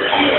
Yeah.